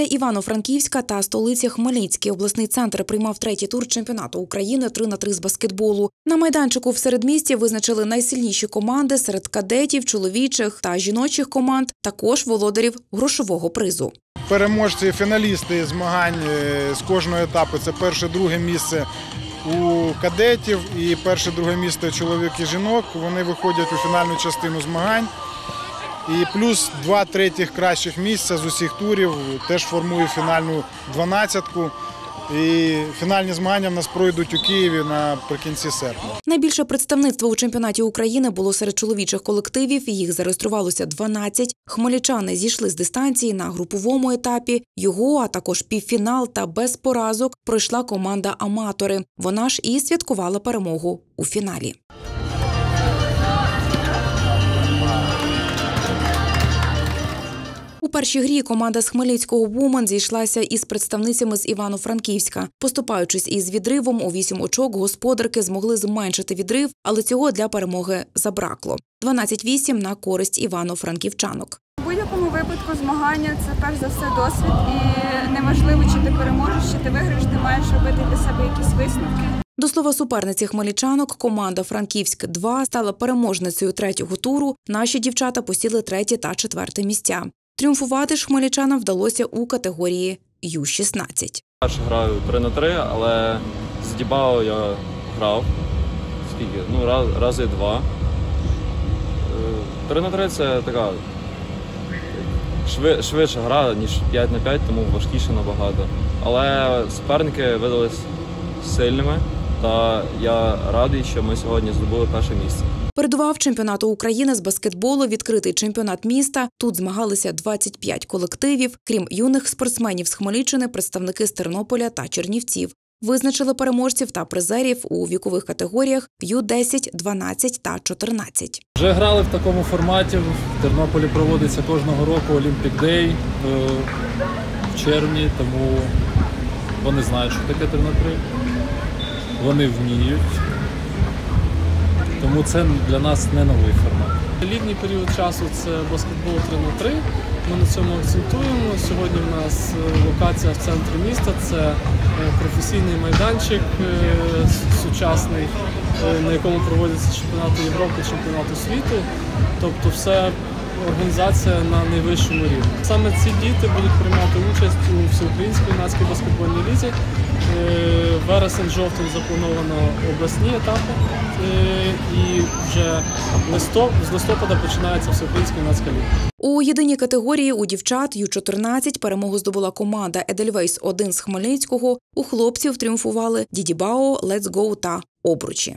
Після Івано-Франківська та столиці Хмельницький обласний центр приймав третій тур чемпіонату України 3 на 3 з баскетболу. На майданчику в середмісті визначили найсильніші команди серед кадетів, чоловічих та жіночих команд, також володарів грошового призу. Переможці, фіналісти змагань е, з кожного етапу це перше, друге місце у кадетів і перше, друге місце чоловік і жінок. Вони виходять у фінальну частину змагань. І плюс два третіх кращих місця з усіх турів теж формує фінальну дванадцятку. І фінальні змагання в нас пройдуть у Києві наприкінці серпня. Найбільше представництво у чемпіонаті України було серед чоловічих колективів. Їх зареєструвалося 12. Хмельничани зійшли з дистанції на груповому етапі. Його, а також півфінал та без поразок пройшла команда Аматори. Вона ж і святкувала перемогу у фіналі. Першій грі команда з Хмельницького Вуман зійшлася із представницями з Івано-Франківська. Поступаючись із відривом у вісім очок, господарки змогли зменшити відрив, але цього для перемоги забракло. 12-8 на користь івано-франківчанок. У будь-якому випадку змагання це перш за все досвід, і неважливо, чи ти переможеш, чи ти виграєш, ти маєш робити для себе якісь висновки. До слова суперниці хмельничанок, команда Франківськ 2 стала переможницею третього туру. Наші дівчата посіли третє та четверте місця. Тріумфувати ж хмельничанам вдалося у категорії Ю-16. Перше граю 3 на 3, але з Дібао я грав. Скільки? Ну, раз, рази два. 3 на 3 це така шви, швидша гра, ніж 5 на 5, тому важкіше набагато. Але суперники видались сильними, та я радий, що ми сьогодні здобули перше місце. Передував чемпіонату України з баскетболу відкритий чемпіонат міста. Тут змагалися 25 колективів. Крім юних спортсменів з Хмельниччини, представники з Тернополя та Чернівців. Визначили переможців та призерів у вікових категоріях Ю-10, 12 та 14. Вже грали в такому форматі. В Тернополі проводиться кожного року Olympic Day е, в червні, тому вони знають, що таке 3 на 3. Вони вміють. Тому це для нас не новий формат. Літній період часу це баскетбол 3 на 3 Ми на цьому акцентуємо. Сьогодні в нас е, локація в центрі міста. Це е, професійний майданчик е, сучасний, на якому проводяться чемпіонати Європи, чемпіонати світу. Тобто, все організація на найвищому рівні. Саме ці діти будуть приймати участь у всеукраїнській юнацькій баскетбольній лізі. Е, Вересень-жовтень заплановано обласні етапи. Е, І вже листop, з листопада починається всеукраїнська юнацька ліга. У єдиній категорії у дівчат Ю-14 перемогу здобула команда Едельвейс 1 з Хмельницького. У хлопців тріумфували Дідібао, Let's Go та Обручі.